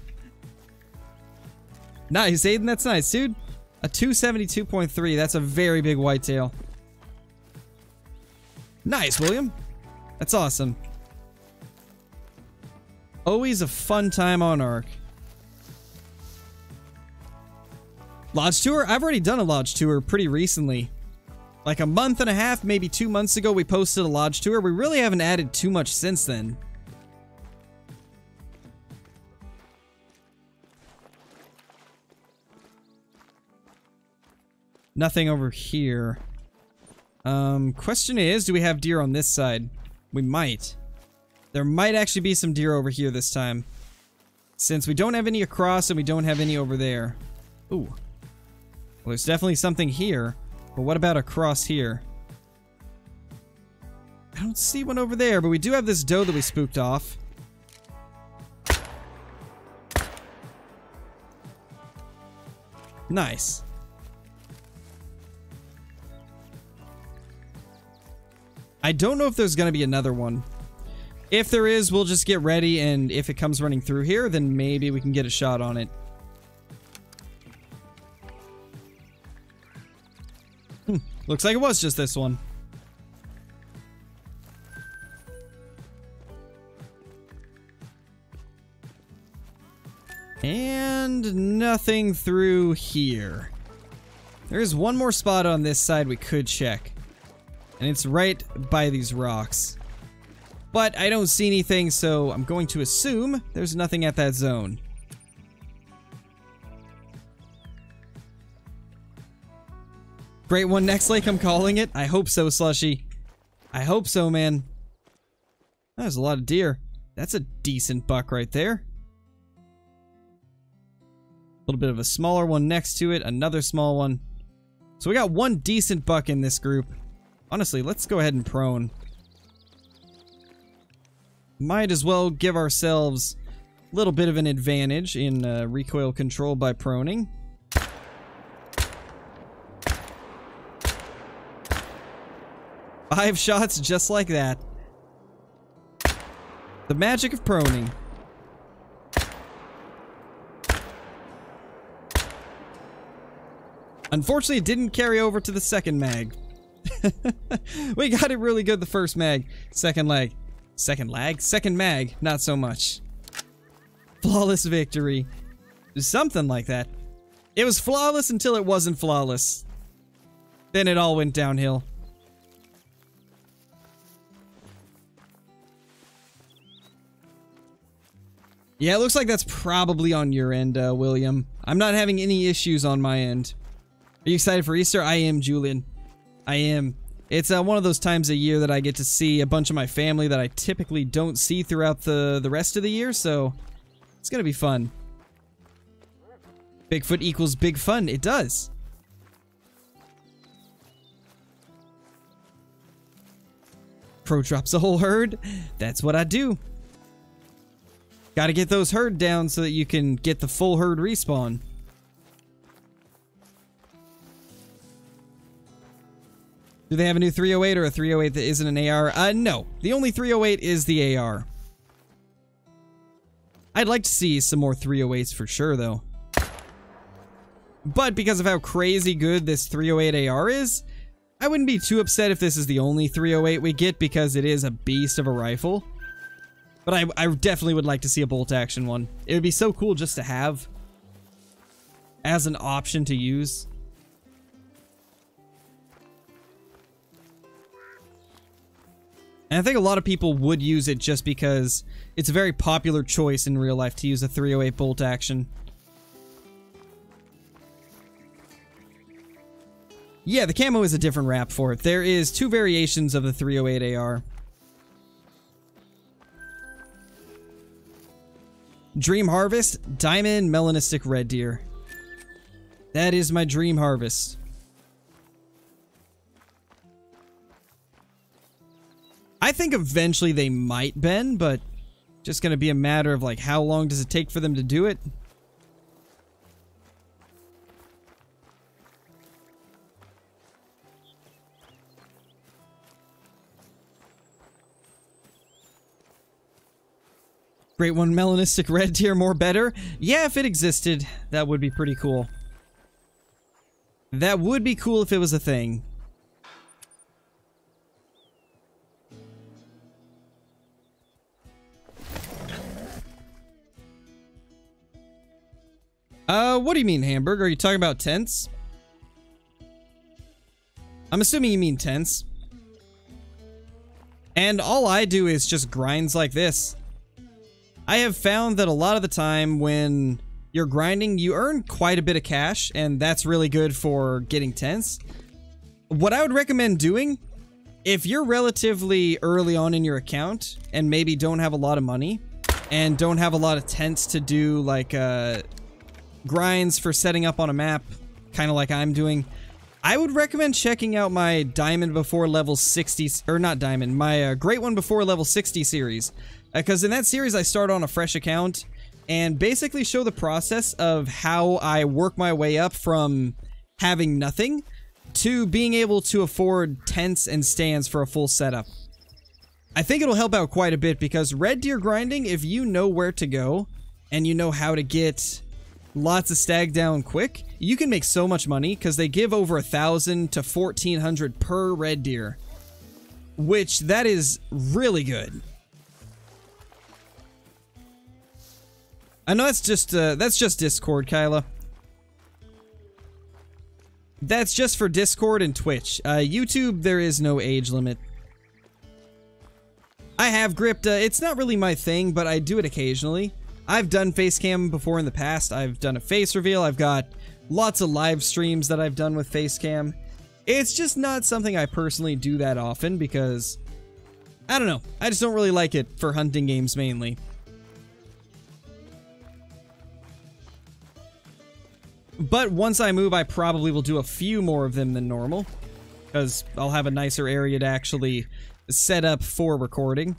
nice, Aiden. That's nice, dude. A 272.3. That's a very big whitetail. Nice, William. That's awesome. Always a fun time on Ark. Lodge tour? I've already done a lodge tour pretty recently. Like a month and a half, maybe two months ago, we posted a lodge tour. We really haven't added too much since then. Nothing over here. Um, question is, do we have deer on this side? We might. There might actually be some deer over here this time. Since we don't have any across and we don't have any over there. Ooh. Well, there's definitely something here. But what about across here? I don't see one over there, but we do have this doe that we spooked off. Nice. I don't know if there's going to be another one. If there is, we'll just get ready, and if it comes running through here, then maybe we can get a shot on it. Hmm. Looks like it was just this one. And nothing through here. There is one more spot on this side we could check. And it's right by these rocks. But I don't see anything, so I'm going to assume there's nothing at that zone. Great one next lake, I'm calling it. I hope so, Slushy. I hope so, man. There's a lot of deer. That's a decent buck right there. A little bit of a smaller one next to it, another small one. So we got one decent buck in this group. Honestly, let's go ahead and prone. Might as well give ourselves a little bit of an advantage in uh, recoil control by proning. Five shots just like that. The magic of proning. Unfortunately, it didn't carry over to the second mag. we got it really good the first mag. Second lag. Second lag? Second mag, not so much. Flawless victory. Something like that. It was flawless until it wasn't flawless. Then it all went downhill. Yeah, it looks like that's probably on your end, uh, William. I'm not having any issues on my end. Are you excited for Easter? I am, Julian. I am. It's uh, one of those times a year that I get to see a bunch of my family that I typically don't see throughout the, the rest of the year, so it's gonna be fun. Bigfoot equals big fun. It does. Pro drops a whole herd. That's what I do. Gotta get those herd down so that you can get the full herd respawn. Do they have a new 308 or a 308 that isn't an AR? Uh, no. The only 308 is the AR. I'd like to see some more 308s for sure, though. But because of how crazy good this 308 AR is, I wouldn't be too upset if this is the only 308 we get because it is a beast of a rifle. But I, I definitely would like to see a bolt action one. It would be so cool just to have as an option to use. And I think a lot of people would use it just because it's a very popular choice in real life to use a 308 bolt action. Yeah, the camo is a different wrap for it. There is two variations of the 308 AR. Dream Harvest, Diamond Melanistic Red Deer. That is my dream harvest. I think eventually they might bend, but just gonna be a matter of like how long does it take for them to do it? Great one, melanistic red deer, more better? Yeah, if it existed, that would be pretty cool. That would be cool if it was a thing. Uh, what do you mean, Hamburger? Are you talking about tents? I'm assuming you mean tents. And all I do is just grinds like this. I have found that a lot of the time when you're grinding, you earn quite a bit of cash, and that's really good for getting tents. What I would recommend doing, if you're relatively early on in your account, and maybe don't have a lot of money, and don't have a lot of tents to do, like, uh, grinds for setting up on a map, kind of like I'm doing, I would recommend checking out my Diamond Before Level 60, or not Diamond, my uh, Great One Before Level 60 series. Because uh, in that series, I start on a fresh account and basically show the process of how I work my way up from having nothing to being able to afford tents and stands for a full setup. I think it'll help out quite a bit because red deer grinding, if you know where to go and you know how to get lots of stag down quick, you can make so much money because they give over a thousand to fourteen hundred per red deer, which that is really good. I know that's just uh, that's just Discord, Kyla. That's just for Discord and Twitch. Uh, YouTube, there is no age limit. I have gripped. Uh, it's not really my thing, but I do it occasionally. I've done face cam before in the past. I've done a face reveal. I've got lots of live streams that I've done with face cam. It's just not something I personally do that often because I don't know. I just don't really like it for hunting games mainly. But once I move, I probably will do a few more of them than normal. Because I'll have a nicer area to actually set up for recording.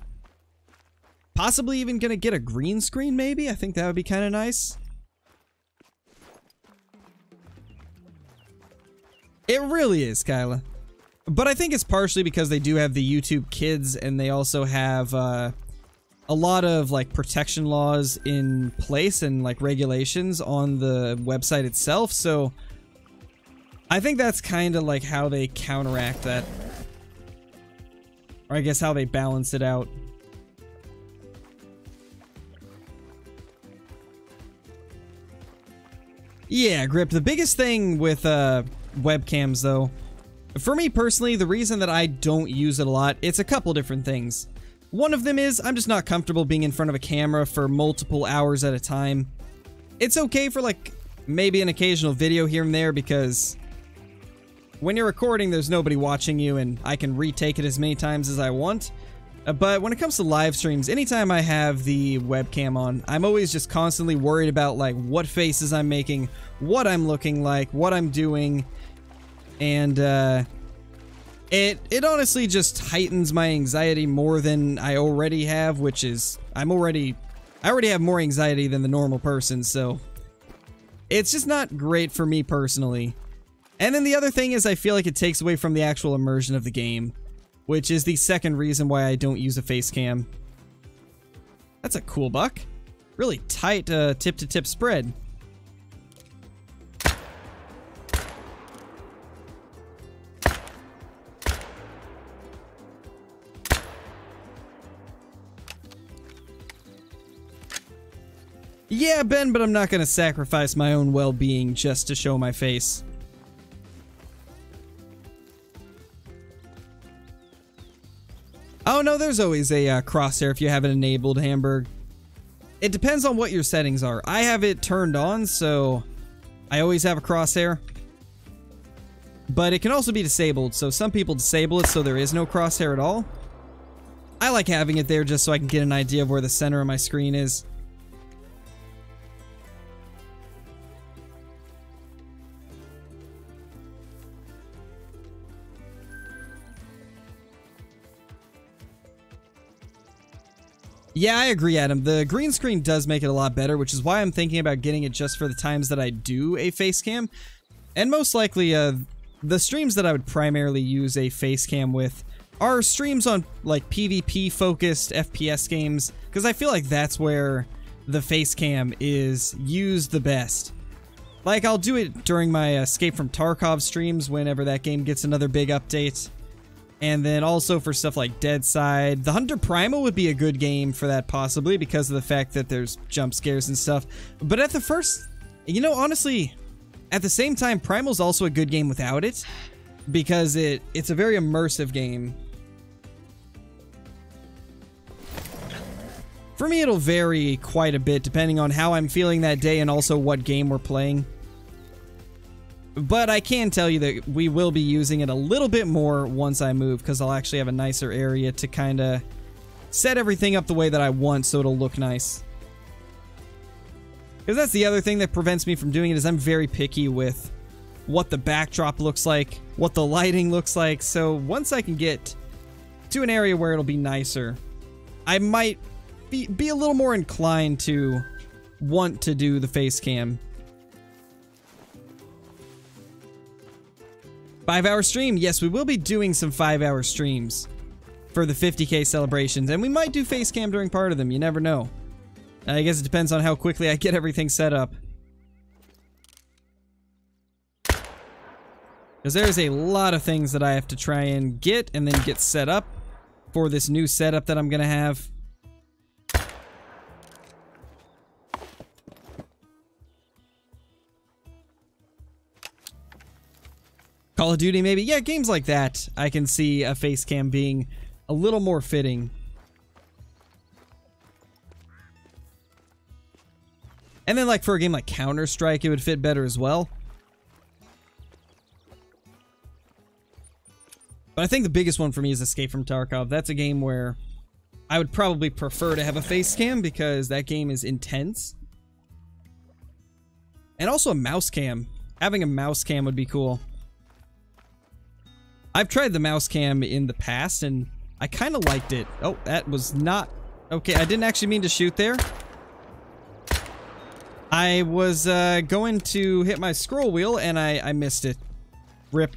Possibly even gonna get a green screen, maybe? I think that would be kind of nice. It really is, Kyla. But I think it's partially because they do have the YouTube Kids, and they also have, uh, a lot of like protection laws in place and like regulations on the website itself. So I think that's kind of like how they counteract that. Or I guess how they balance it out. Yeah, Grip, the biggest thing with uh, webcams though, for me personally, the reason that I don't use it a lot, it's a couple different things. One of them is I'm just not comfortable being in front of a camera for multiple hours at a time. It's okay for like maybe an occasional video here and there because when you're recording, there's nobody watching you and I can retake it as many times as I want. Uh, but when it comes to live streams, anytime I have the webcam on, I'm always just constantly worried about like what faces I'm making, what I'm looking like, what I'm doing, and uh, it it honestly just heightens my anxiety more than I already have, which is I'm already I already have more anxiety than the normal person, so it's just not great for me personally. And then the other thing is I feel like it takes away from the actual immersion of the game, which is the second reason why I don't use a face cam. That's a cool buck. Really tight uh, tip-to-tip -tip spread. Yeah, Ben, but I'm not gonna sacrifice my own well-being just to show my face. Oh no, there's always a uh, crosshair if you have it enabled, Hamburg. It depends on what your settings are. I have it turned on, so I always have a crosshair. But it can also be disabled, so some people disable it so there is no crosshair at all. I like having it there just so I can get an idea of where the center of my screen is. Yeah, I agree, Adam. The green screen does make it a lot better, which is why I'm thinking about getting it just for the times that I do a face cam. And most likely, uh, the streams that I would primarily use a face cam with are streams on, like, PvP-focused FPS games, because I feel like that's where the face cam is used the best. Like, I'll do it during my Escape from Tarkov streams whenever that game gets another big update. And then also for stuff like Deadside. The Hunter Primal would be a good game for that possibly because of the fact that there's jump scares and stuff. But at the first, you know, honestly, at the same time, Primal's also a good game without it because it it's a very immersive game. For me, it'll vary quite a bit depending on how I'm feeling that day and also what game we're playing. But I can tell you that we will be using it a little bit more once I move because I'll actually have a nicer area to kind of set everything up the way that I want so it'll look nice. Because that's the other thing that prevents me from doing it is I'm very picky with what the backdrop looks like, what the lighting looks like. So once I can get to an area where it'll be nicer, I might be, be a little more inclined to want to do the face cam Five hour stream. Yes, we will be doing some five hour streams for the 50k celebrations, and we might do face cam during part of them. You never know. I guess it depends on how quickly I get everything set up. Because there's a lot of things that I have to try and get and then get set up for this new setup that I'm going to have. Call of Duty, maybe? Yeah, games like that, I can see a face cam being a little more fitting. And then, like, for a game like Counter-Strike, it would fit better as well. But I think the biggest one for me is Escape from Tarkov. That's a game where I would probably prefer to have a face cam because that game is intense. And also a mouse cam. Having a mouse cam would be cool. I've tried the mouse cam in the past and I kind of liked it. Oh, that was not... Okay, I didn't actually mean to shoot there. I was uh, going to hit my scroll wheel and I, I missed it. Rip.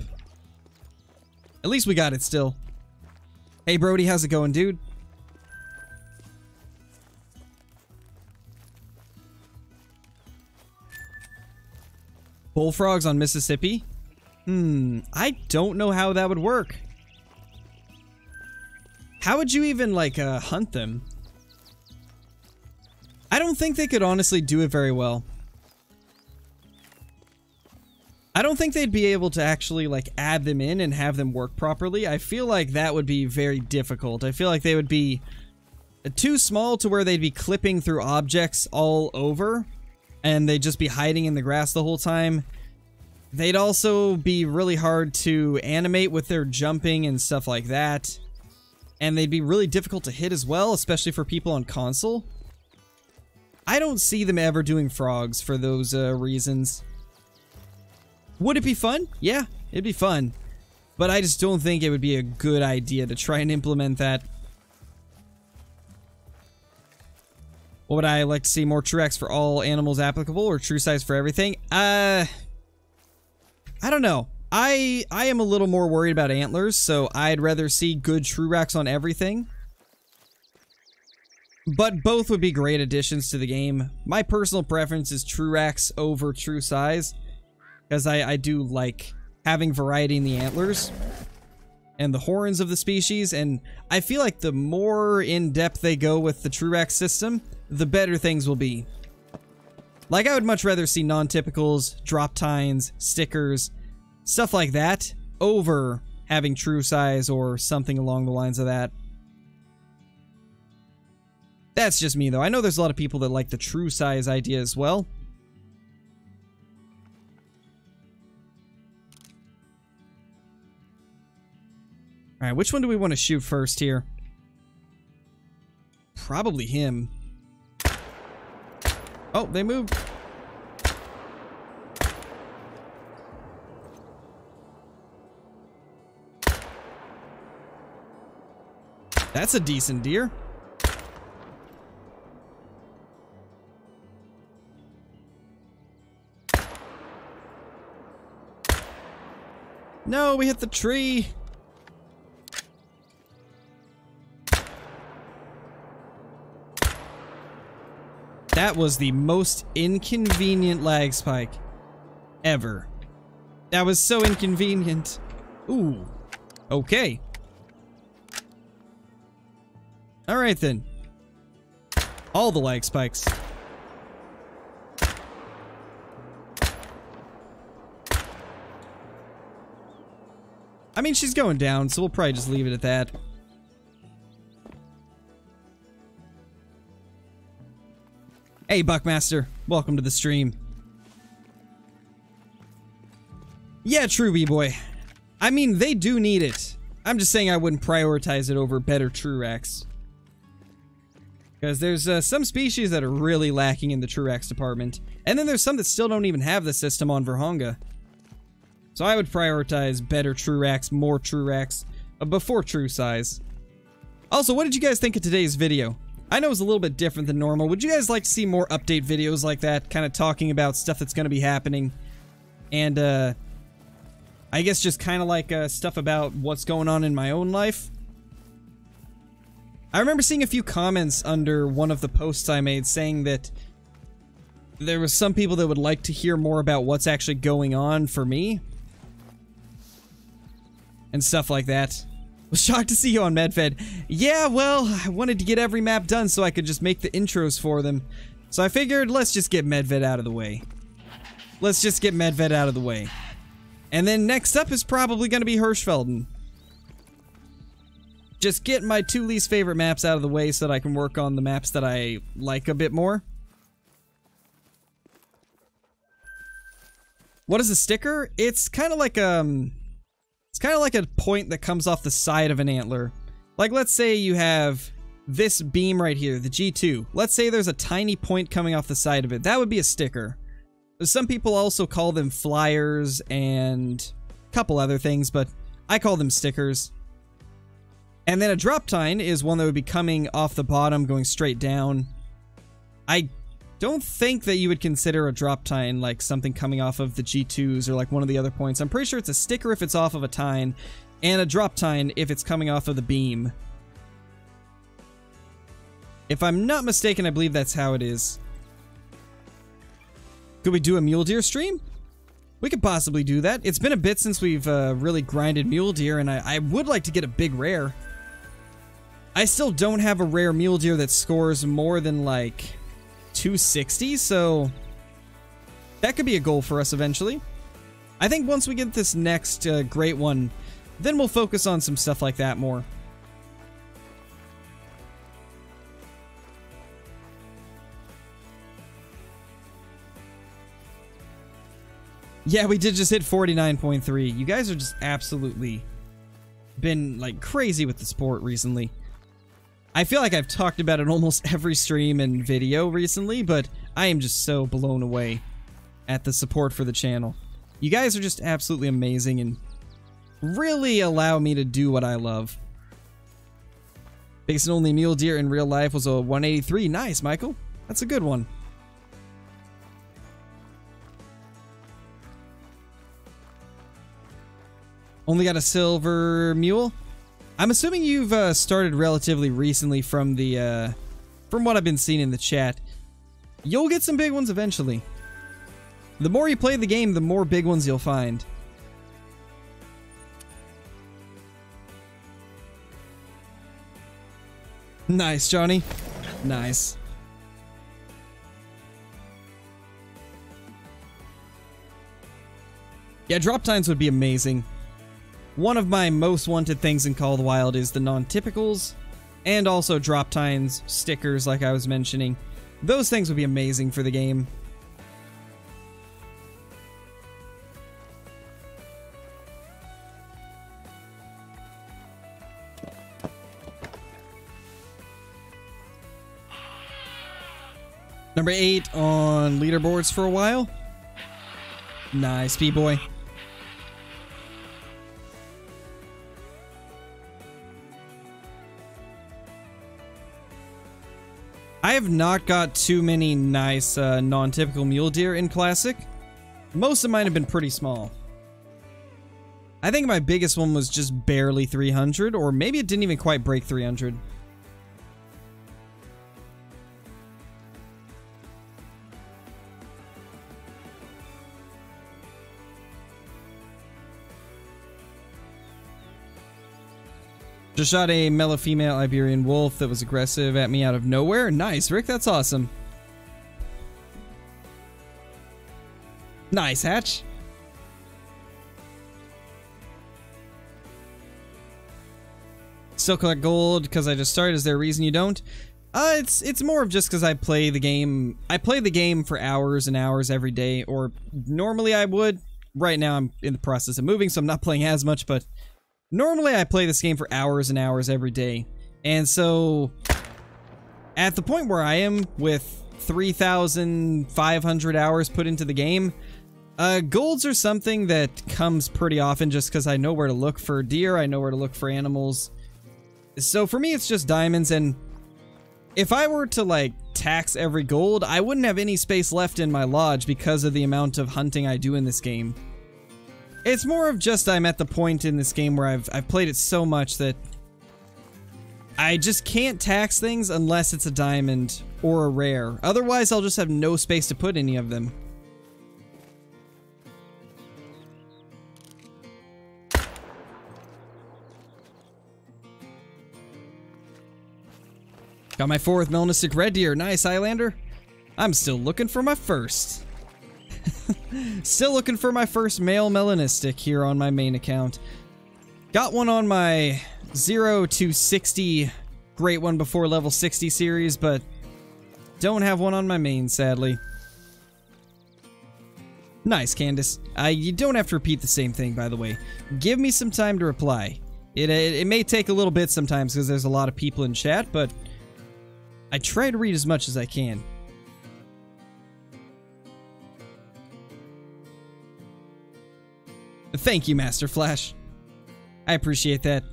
At least we got it still. Hey Brody, how's it going, dude? Bullfrogs on Mississippi? Hmm, I don't know how that would work. How would you even, like, uh, hunt them? I don't think they could honestly do it very well. I don't think they'd be able to actually, like, add them in and have them work properly. I feel like that would be very difficult. I feel like they would be too small to where they'd be clipping through objects all over, and they'd just be hiding in the grass the whole time. They'd also be really hard to animate with their jumping and stuff like that. And they'd be really difficult to hit as well, especially for people on console. I don't see them ever doing frogs for those uh, reasons. Would it be fun? Yeah, it'd be fun. But I just don't think it would be a good idea to try and implement that. What would I like to see? More TruRACS for all animals applicable or true size for everything? Uh, I don't know. I I am a little more worried about antlers, so I'd rather see good TruRACS on everything. But both would be great additions to the game. My personal preference is TruRACS over true size, because I, I do like having variety in the antlers and the horns of the species, and I feel like the more in-depth they go with the TruRACS system, the better things will be. Like, I would much rather see non-typicals, drop tines, stickers, stuff like that, over having true size or something along the lines of that. That's just me, though. I know there's a lot of people that like the true size idea as well. Alright, which one do we want to shoot first here? Probably him. Oh, they moved. That's a decent deer. No, we hit the tree. That was the most inconvenient lag spike ever. That was so inconvenient. Ooh. Okay. Alright then. All the lag spikes. I mean, she's going down, so we'll probably just leave it at that. Hey, Buckmaster. Welcome to the stream. Yeah, true, B-boy. I mean, they do need it. I'm just saying I wouldn't prioritize it over better TruRACS. Because there's uh, some species that are really lacking in the TruRACS department. And then there's some that still don't even have the system on Vurhonga. So I would prioritize better TruRACS, more TruRACS, uh, before True Size. Also, what did you guys think of today's video? I know it's a little bit different than normal. Would you guys like to see more update videos like that? Kind of talking about stuff that's going to be happening. And, uh... I guess just kind of like uh, stuff about what's going on in my own life. I remember seeing a few comments under one of the posts I made saying that there was some people that would like to hear more about what's actually going on for me. And stuff like that. Was shocked to see you on Medved. Yeah, well, I wanted to get every map done so I could just make the intros for them. So I figured, let's just get Medved out of the way. Let's just get Medved out of the way. And then next up is probably going to be Hirschfelden. Just get my two least favorite maps out of the way so that I can work on the maps that I like a bit more. What is a sticker? It's kind of like um it's kind of like a point that comes off the side of an antler. Like let's say you have this beam right here, the G2. Let's say there's a tiny point coming off the side of it. That would be a sticker. Some people also call them flyers and a couple other things, but I call them stickers. And then a drop tine is one that would be coming off the bottom, going straight down. I don't think that you would consider a drop tine like something coming off of the G2s or like one of the other points. I'm pretty sure it's a sticker if it's off of a tine, and a drop tine if it's coming off of the beam. If I'm not mistaken, I believe that's how it is. Could we do a mule deer stream? We could possibly do that. It's been a bit since we've uh, really grinded Mule Deer, and I, I would like to get a big rare. I still don't have a rare Mule Deer that scores more than like 260, so that could be a goal for us eventually. I think once we get this next uh, great one, then we'll focus on some stuff like that more. Yeah, we did just hit 49.3. You guys are just absolutely been like crazy with the sport recently. I feel like I've talked about it almost every stream and video recently, but I am just so blown away at the support for the channel. You guys are just absolutely amazing and really allow me to do what I love. Biggest and only mule deer in real life was a 183. Nice, Michael. That's a good one. Only got a silver mule? I'm assuming you've uh, started relatively recently from the, uh, from what I've been seeing in the chat. You'll get some big ones eventually. The more you play the game, the more big ones you'll find. Nice, Johnny. Nice. Yeah, drop tines would be amazing. One of my most wanted things in Call of the Wild is the non-typicals, and also drop tines, stickers like I was mentioning. Those things would be amazing for the game. Number 8 on leaderboards for a while. Nice, B-boy. I have not got too many nice uh, non-typical mule deer in Classic. Most of mine have been pretty small. I think my biggest one was just barely 300, or maybe it didn't even quite break 300. Just shot a mellow female Iberian wolf that was aggressive at me out of nowhere. Nice, Rick. That's awesome. Nice, Hatch. Still collect gold because I just started. Is there a reason you don't? Uh, it's it's more of just because I play the game. I play the game for hours and hours every day, or normally I would. Right now I'm in the process of moving, so I'm not playing as much, but Normally I play this game for hours and hours every day. And so at the point where I am with 3,500 hours put into the game, uh, golds are something that comes pretty often just because I know where to look for deer, I know where to look for animals. So for me, it's just diamonds, and if I were to, like, tax every gold, I wouldn't have any space left in my lodge because of the amount of hunting I do in this game. It's more of just I'm at the point in this game where I've, I've played it so much that I just can't tax things unless it's a diamond or a rare. Otherwise, I'll just have no space to put any of them. Got my fourth melanistic red deer. Nice, Highlander. I'm still looking for my first. Still looking for my first male melanistic here on my main account. Got one on my 0 to 60 great one before level 60 series, but don't have one on my main, sadly. Nice, Candace. You don't have to repeat the same thing, by the way. Give me some time to reply. It, it, it may take a little bit sometimes because there's a lot of people in chat, but I try to read as much as I can. Thank you, Master Flash. I appreciate that.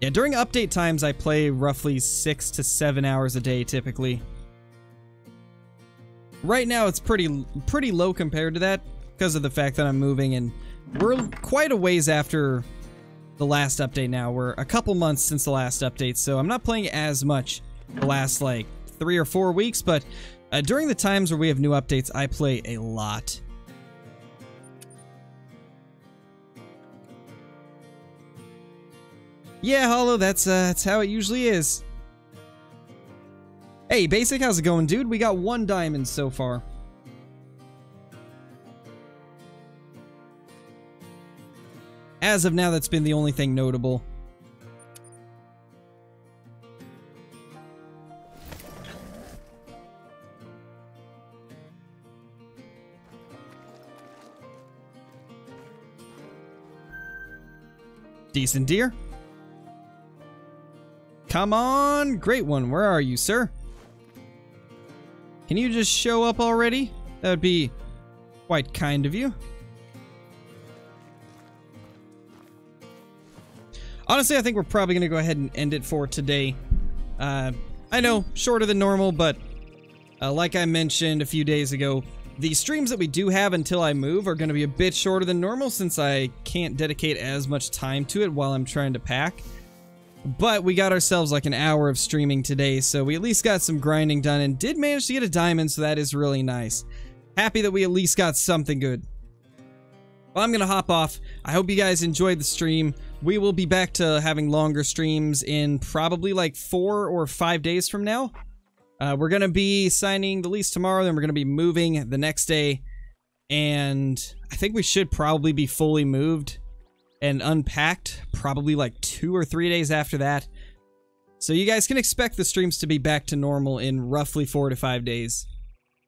Yeah, during update times, I play roughly six to seven hours a day, typically. Right now, it's pretty pretty low compared to that because of the fact that I'm moving, and we're quite a ways after the last update now. We're a couple months since the last update, so I'm not playing as much the last, like, three or four weeks, but uh, during the times where we have new updates, I play a lot. Yeah, Hollow, that's, uh, that's how it usually is. Hey, Basic, how's it going, dude? We got one diamond so far. As of now, that's been the only thing notable. Decent deer. Come on, great one. Where are you, sir? Can you just show up already? That would be quite kind of you. Honestly, I think we're probably going to go ahead and end it for today. Uh, I know, shorter than normal, but uh, like I mentioned a few days ago, the streams that we do have until I move are going to be a bit shorter than normal since I can't dedicate as much time to it while I'm trying to pack. But we got ourselves like an hour of streaming today, so we at least got some grinding done and did manage to get a diamond, so that is really nice. Happy that we at least got something good. Well, I'm going to hop off. I hope you guys enjoyed the stream. We will be back to having longer streams in probably like four or five days from now. Uh, we're going to be signing the lease tomorrow, then we're going to be moving the next day. And I think we should probably be fully moved and unpacked probably like two or three days after that. So you guys can expect the streams to be back to normal in roughly four to five days,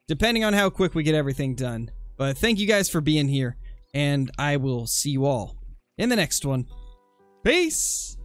depending on how quick we get everything done. But thank you guys for being here, and I will see you all in the next one. Peace!